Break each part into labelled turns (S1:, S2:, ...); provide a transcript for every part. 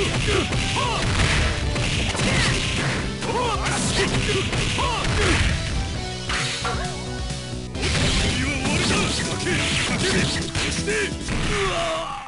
S1: う わ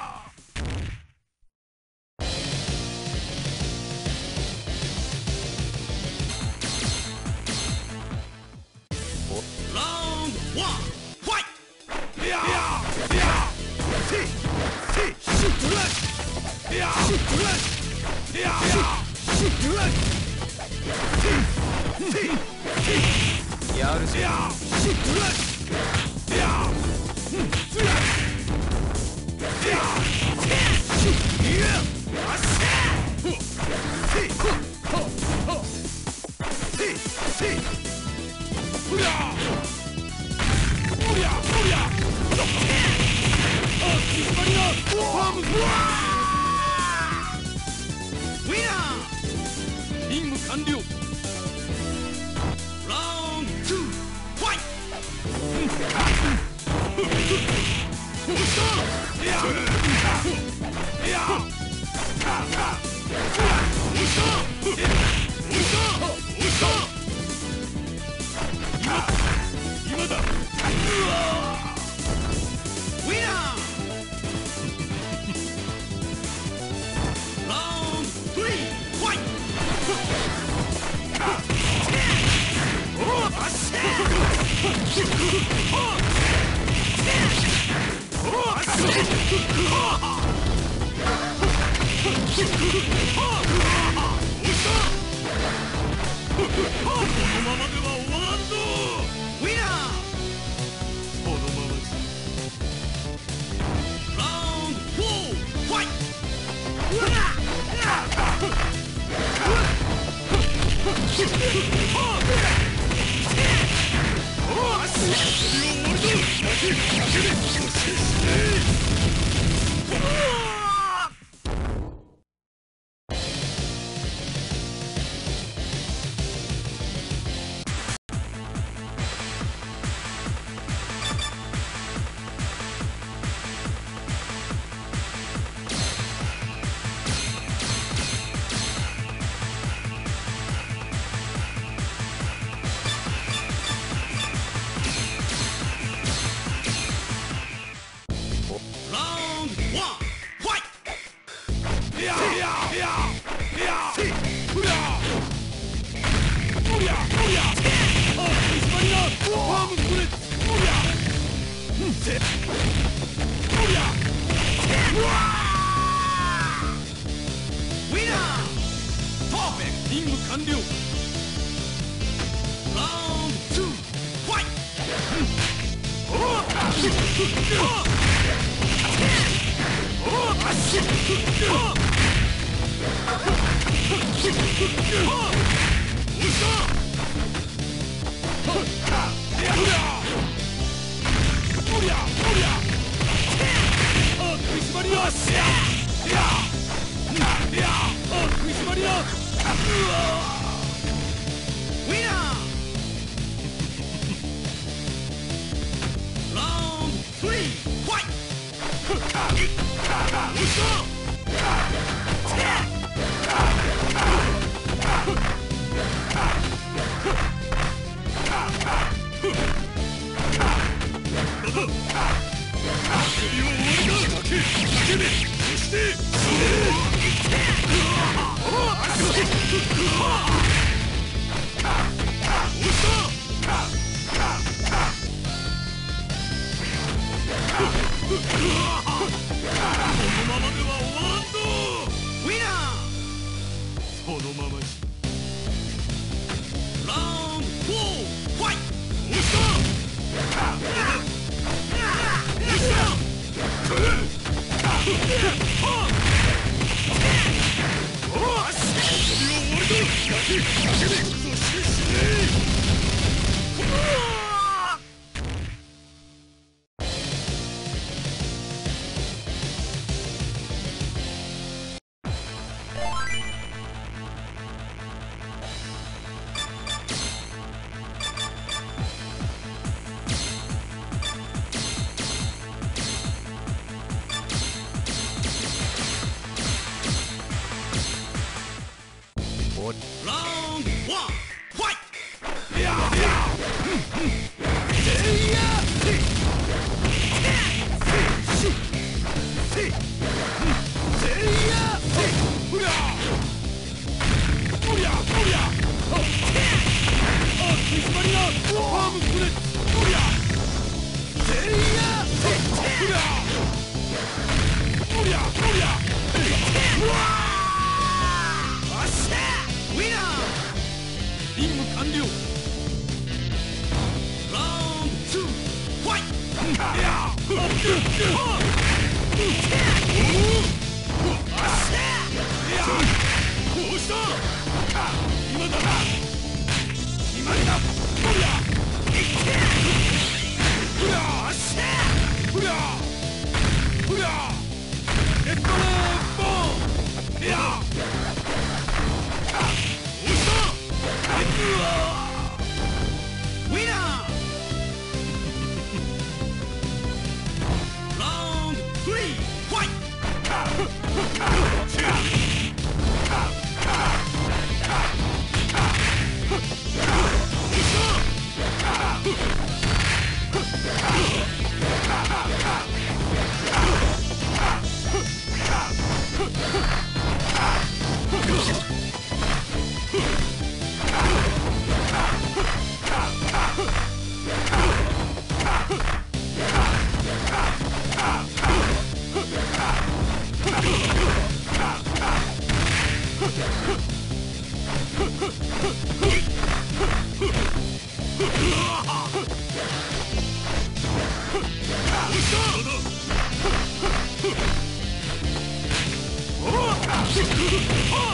S1: Oh! Ah! Give it! Stay! このままでは終わんぞ。ウィナーそのまま急げ! Yeah! Yeah! Just Oh!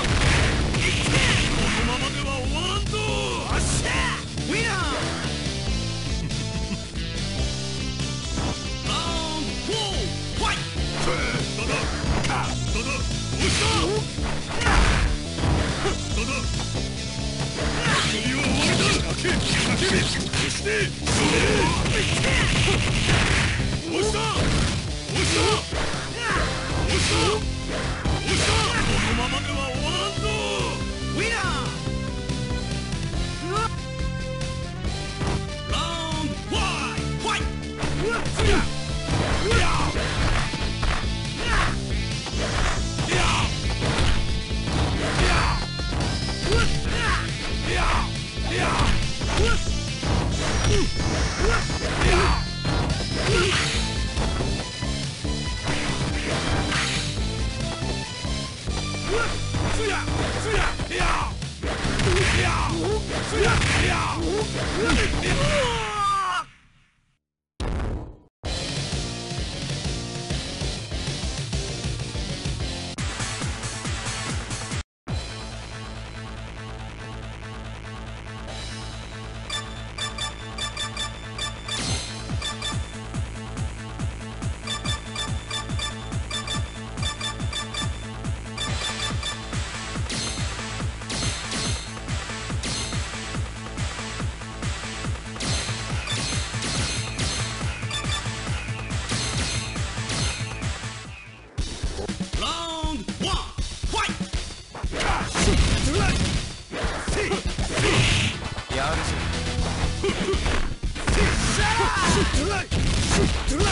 S1: Ah!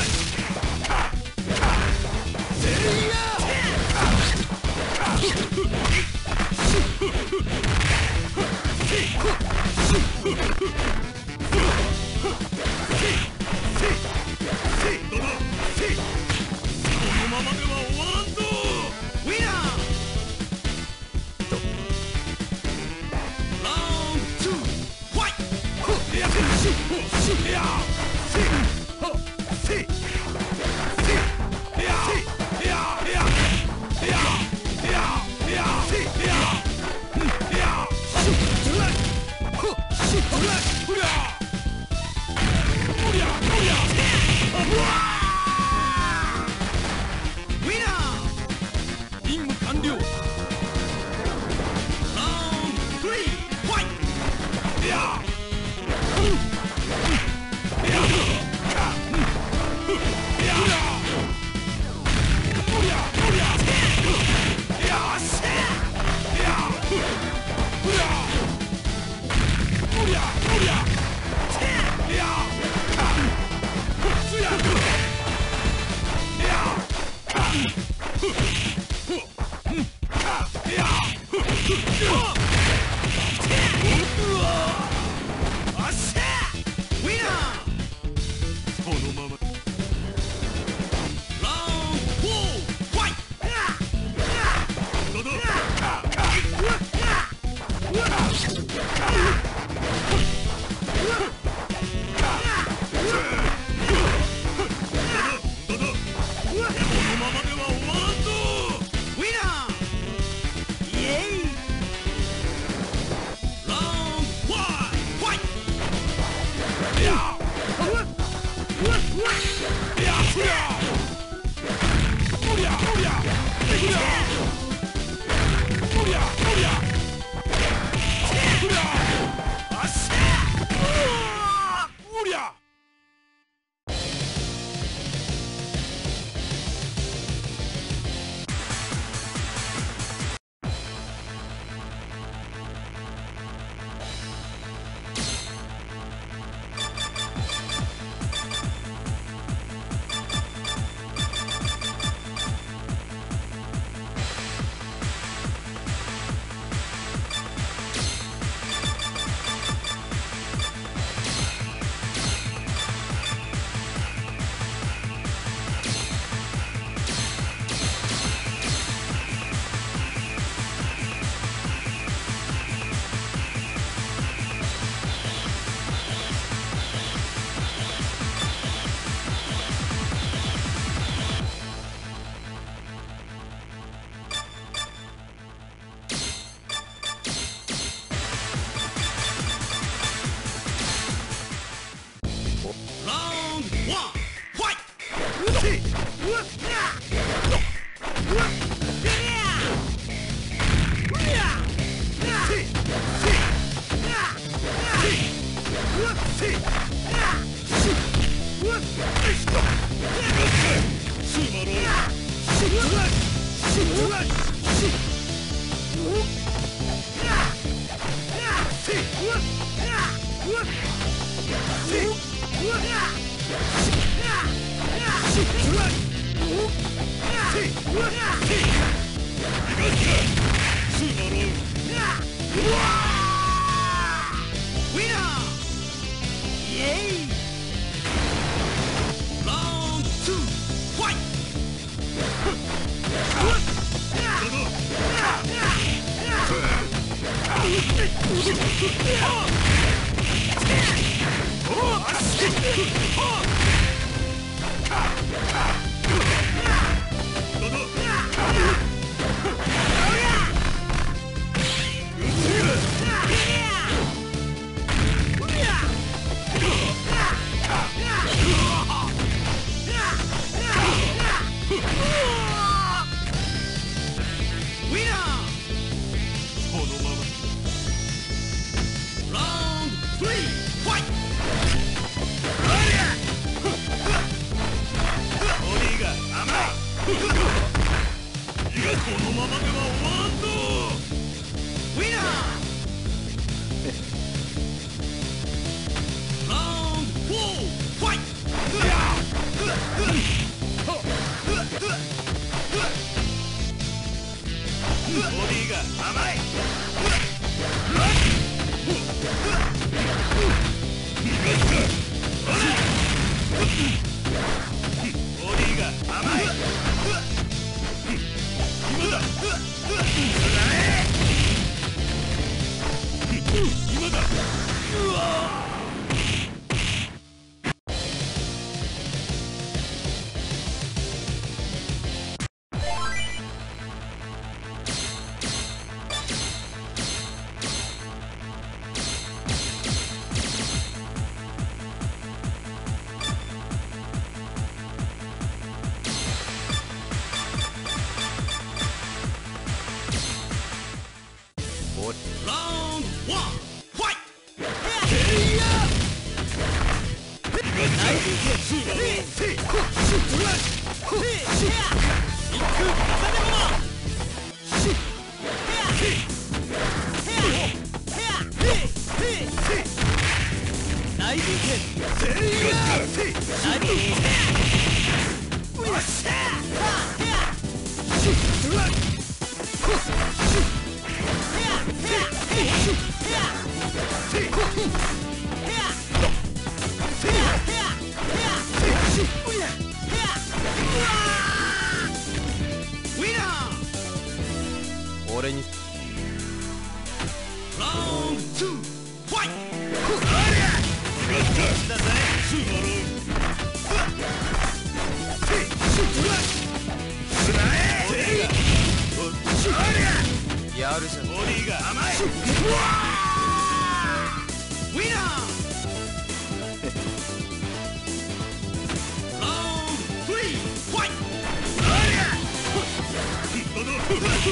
S1: ウ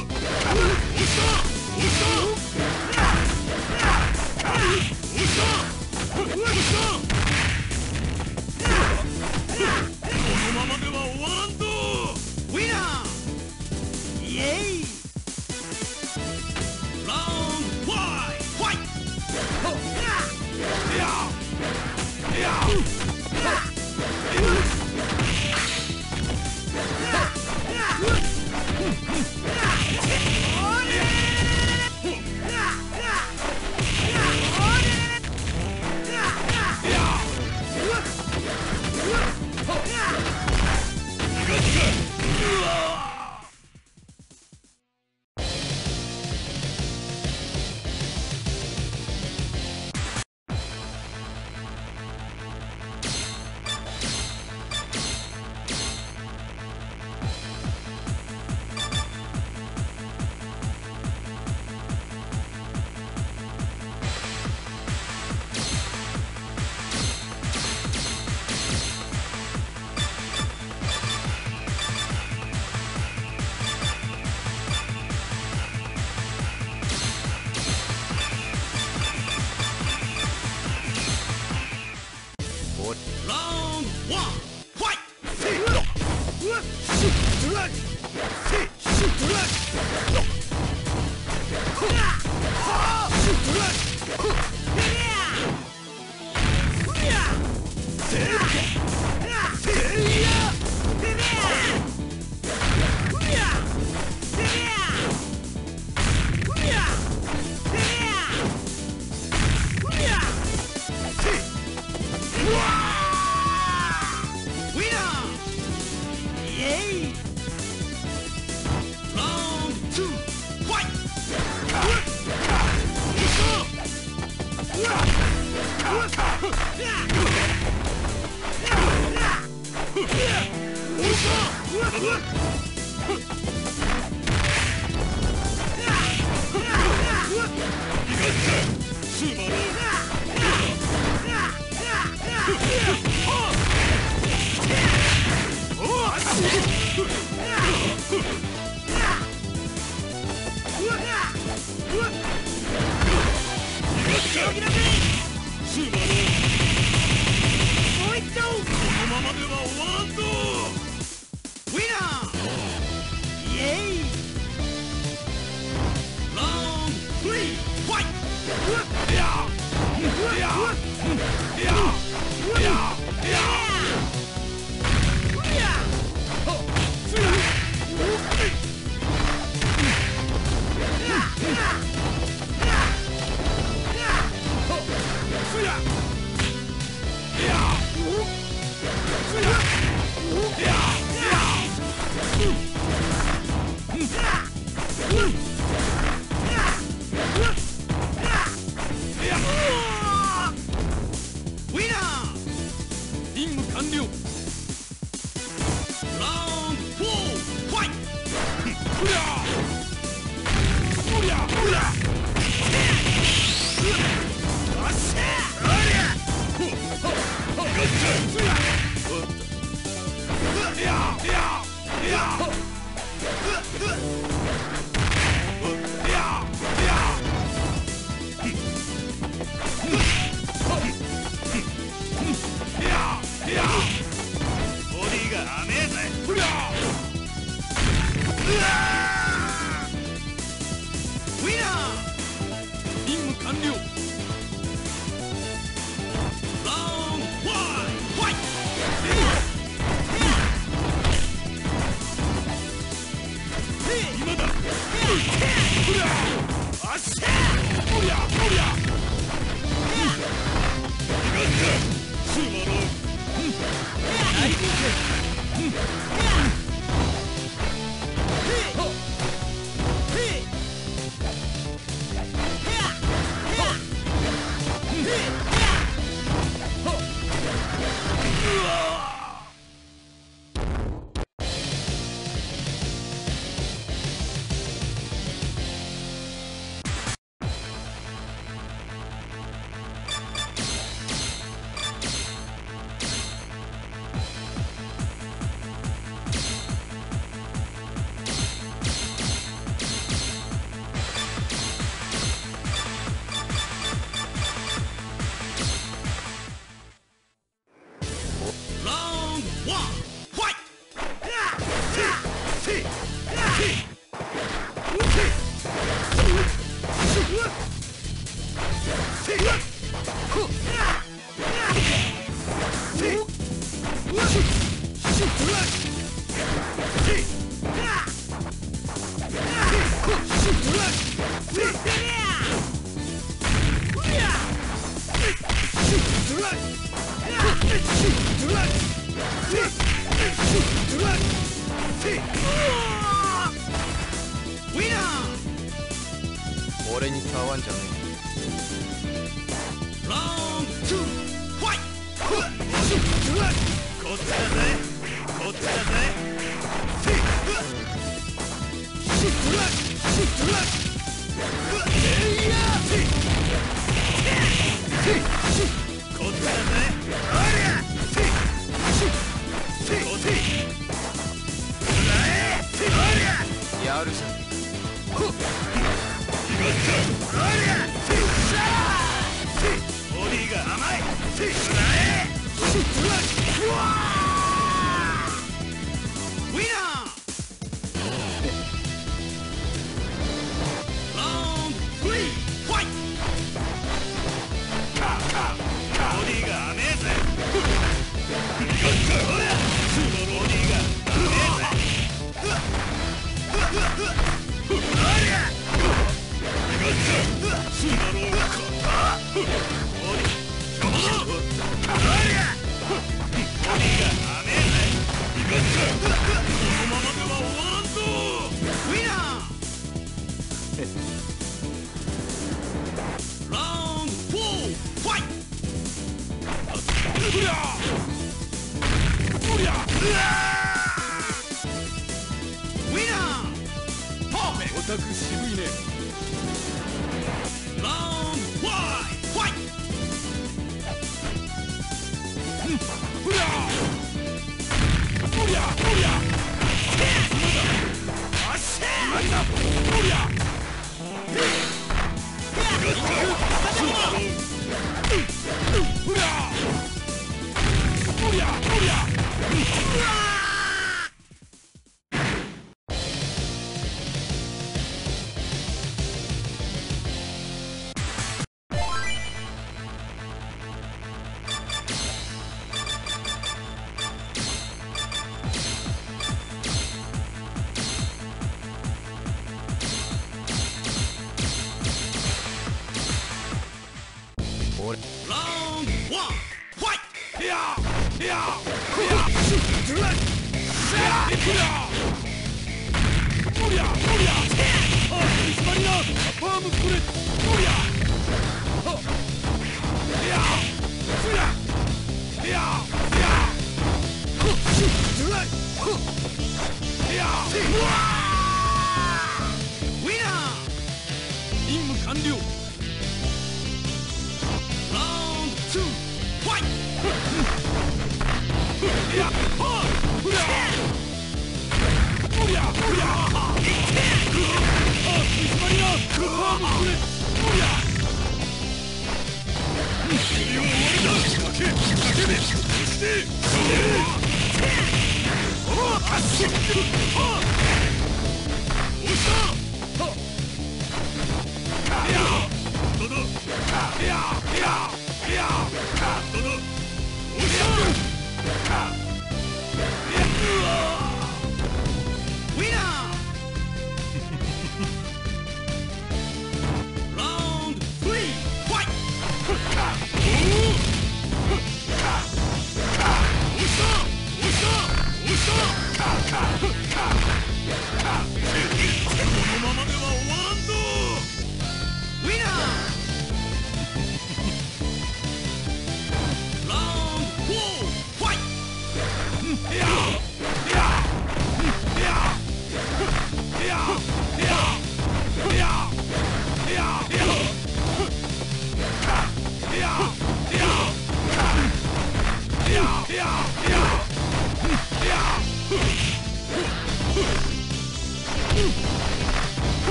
S1: こ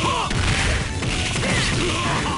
S1: Oh! Ha!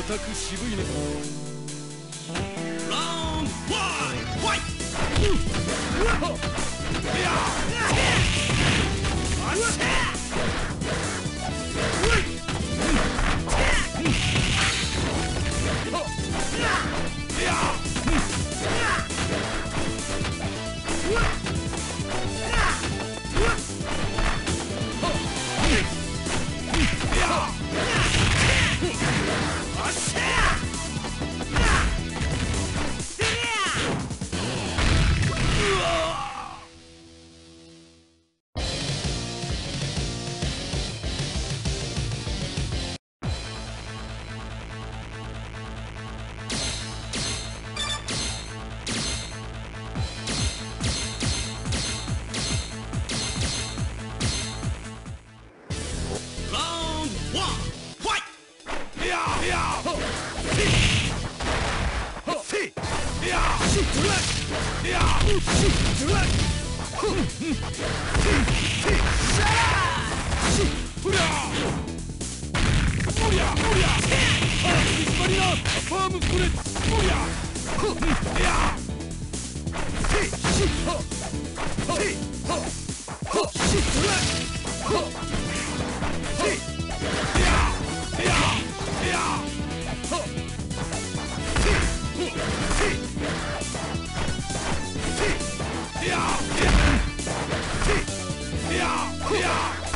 S2: オタク渋いね。
S1: ラウンドファイ
S3: う
S1: っ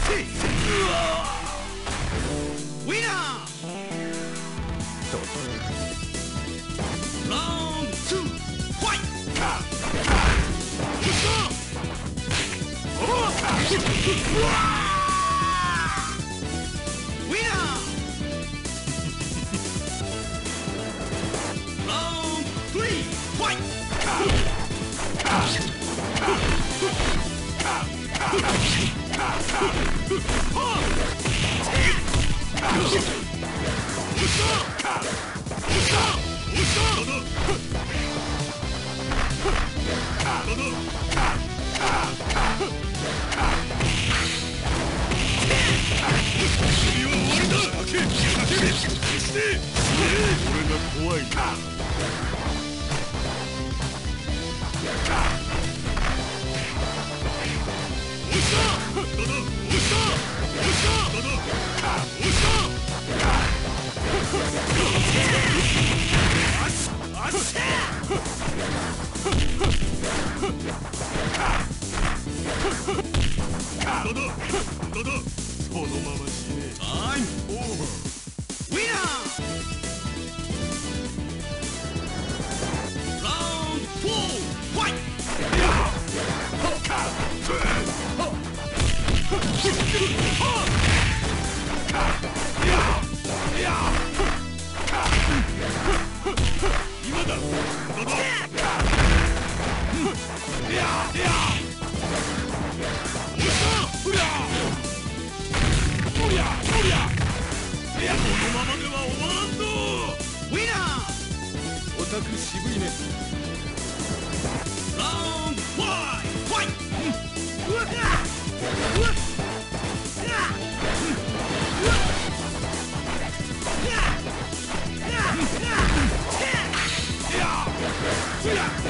S1: ウィナー
S3: どう
S1: ぞラウンド2ファイトカッウィナーラウンド3ファイトカッカッカッカッカッカッカッカッ俺が怖いな。Ha! く渋いねラウンドイファイトうわっ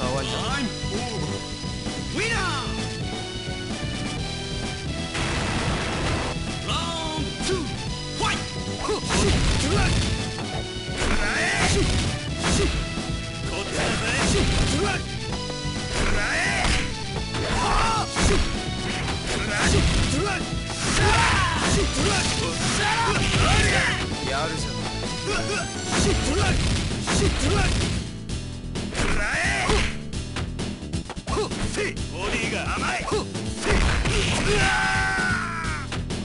S1: 騒いだウィナーや
S3: るじゃ
S1: ない。ボディが甘い。う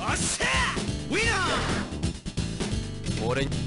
S1: わっ
S3: 俺に。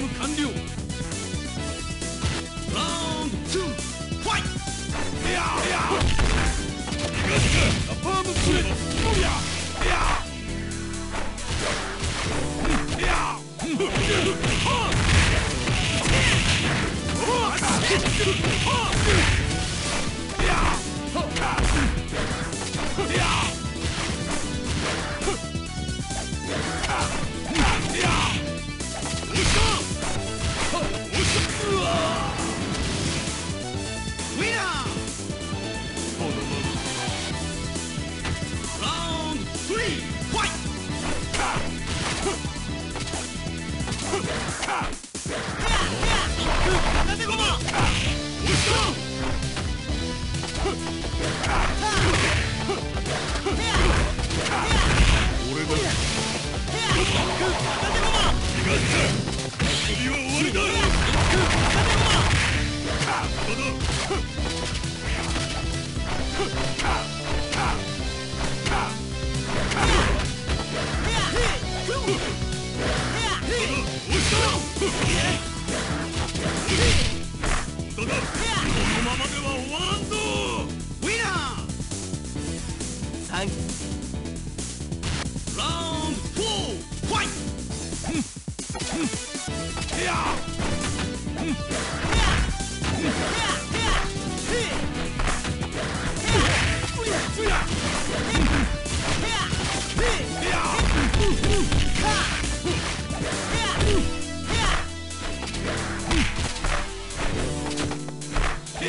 S1: ム完了ラウンド2ファイトヘアヘアアパームスレッドボリアヘアヘアハーハー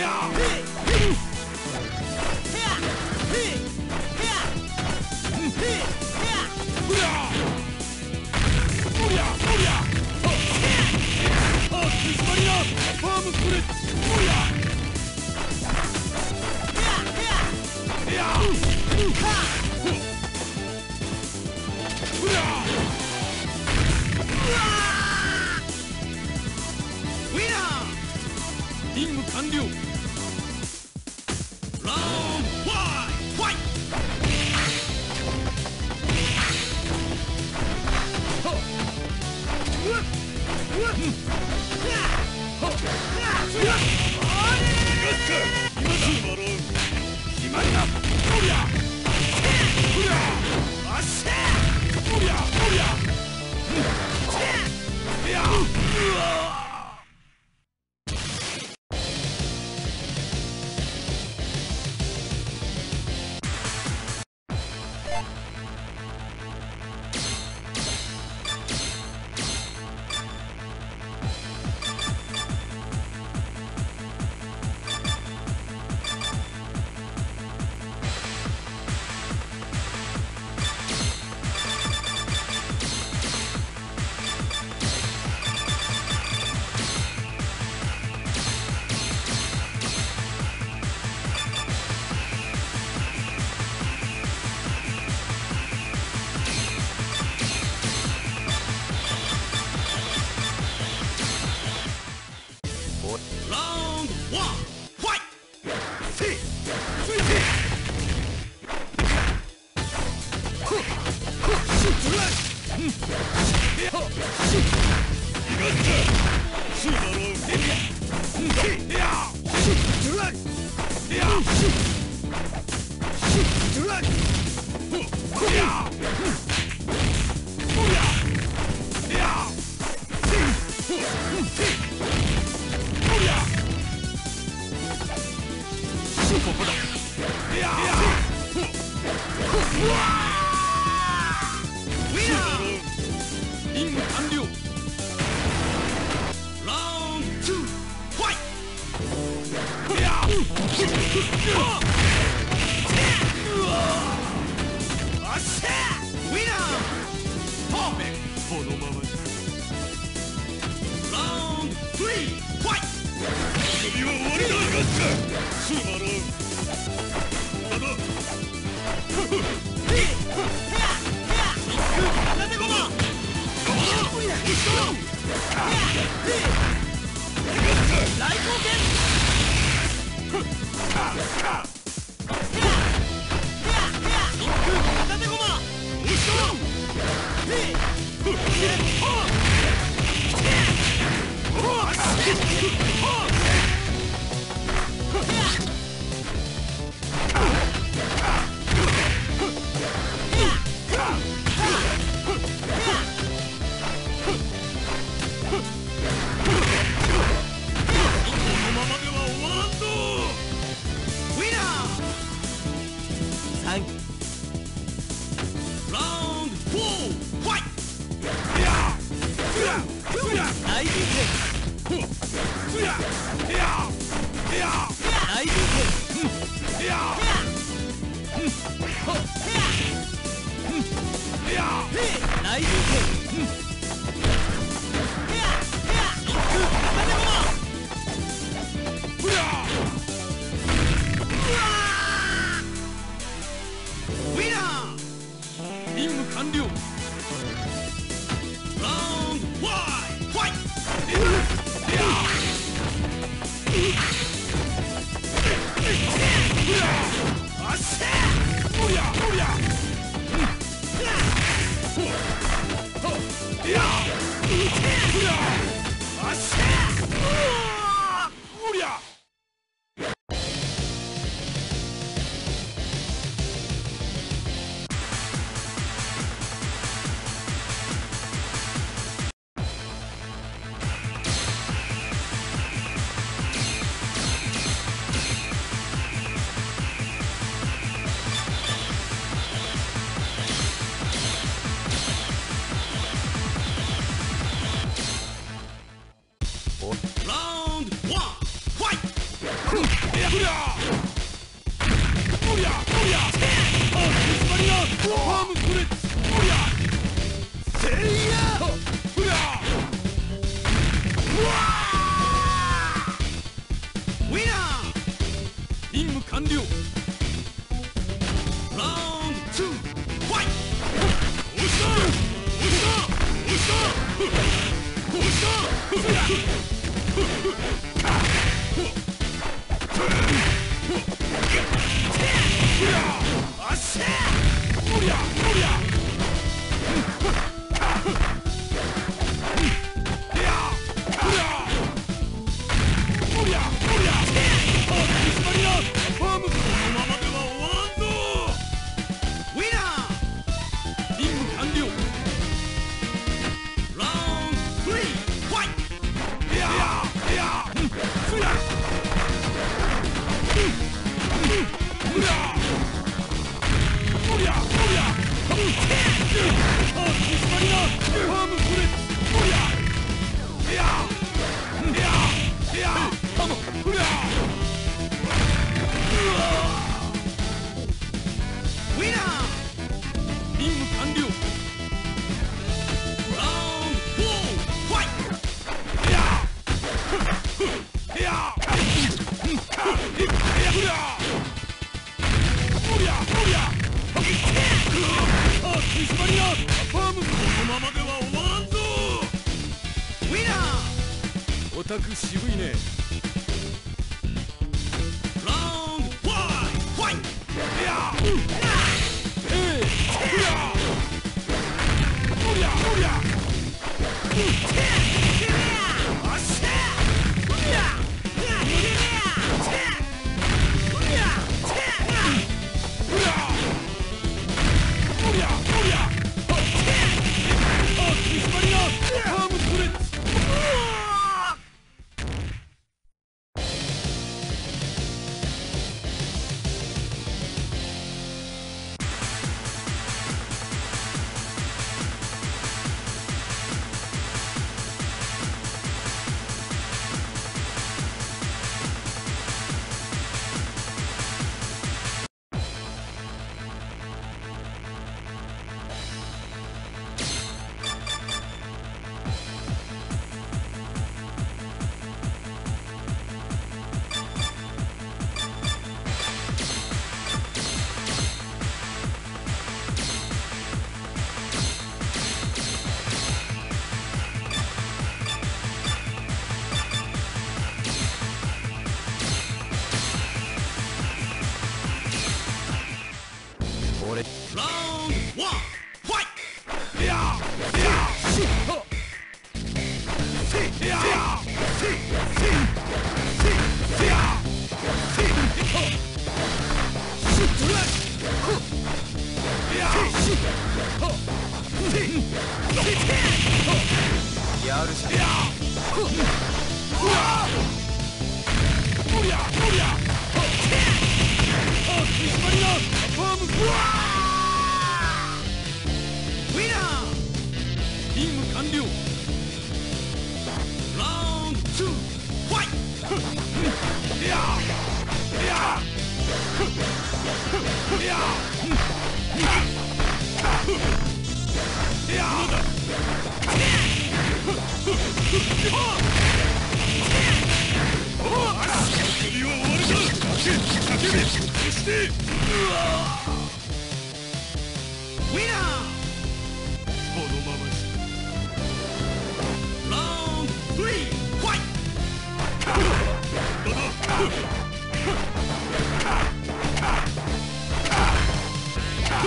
S1: Yeah. 3ラウンド4ファイト Yeah!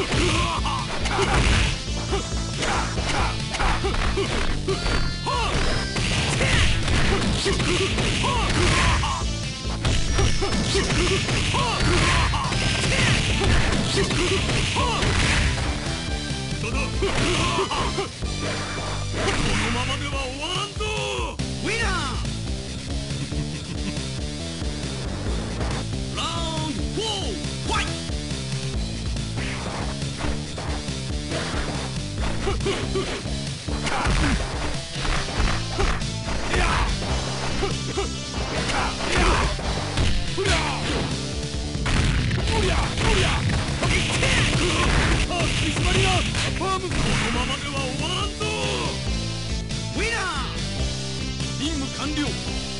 S1: Huh! Woo!
S3: このままでは終わらんぞ。
S1: ウィナー任務完了。